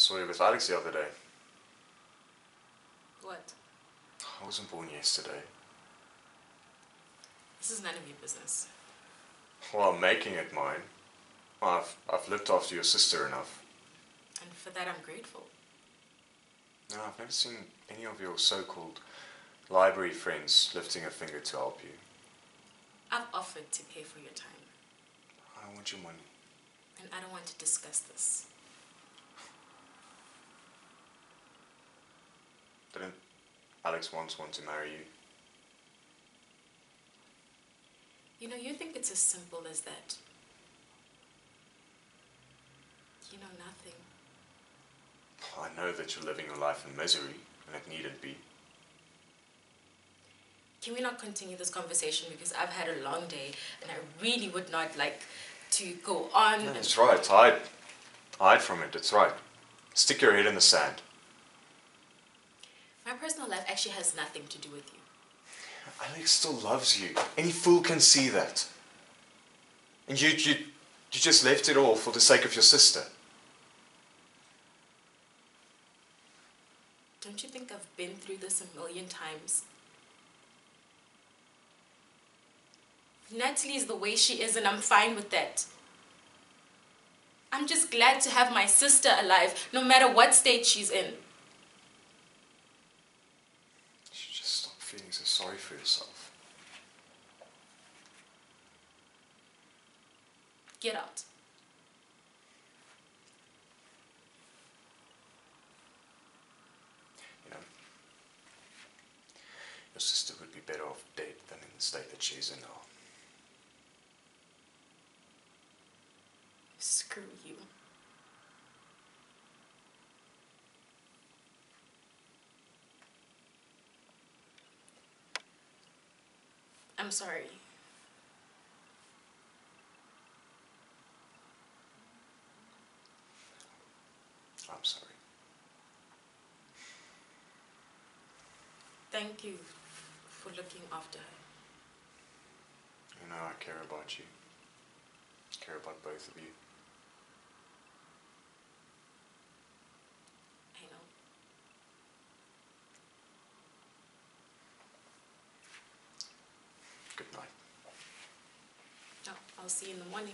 saw you with Alex the other day. What? I wasn't born yesterday. This is none of your business. Well, I'm making it mine. I've, I've looked after your sister enough. And for that, I'm grateful. No, I've never seen any of your so-called library friends lifting a finger to help you. I've offered to pay for your time, I don't want your money. and I don't want to discuss this. Didn't Alex once want to marry you? You know, you think it's as simple as that. You know nothing. I know that you're living your life in misery, and it needn't be. Can we not continue this conversation because I've had a long day and I really would not like to go on. and- That's right. Hide. Hide from it. That's right. Stick your head in the sand. My personal life actually has nothing to do with you. Alex still loves you. Any fool can see that. And you, you, you just left it all for the sake of your sister. Don't you think I've been through this a million times? Natalie is the way she is, and I'm fine with that. I'm just glad to have my sister alive, no matter what state she's in. Sorry for yourself. Get out. You know, your sister would be better off dead than in the state that she's in now. Screw you. I'm sorry. I'm sorry. Thank you for looking after her. You know, I care about you. I care about both of you. I know. Good night. Oh, I'll see you in the morning.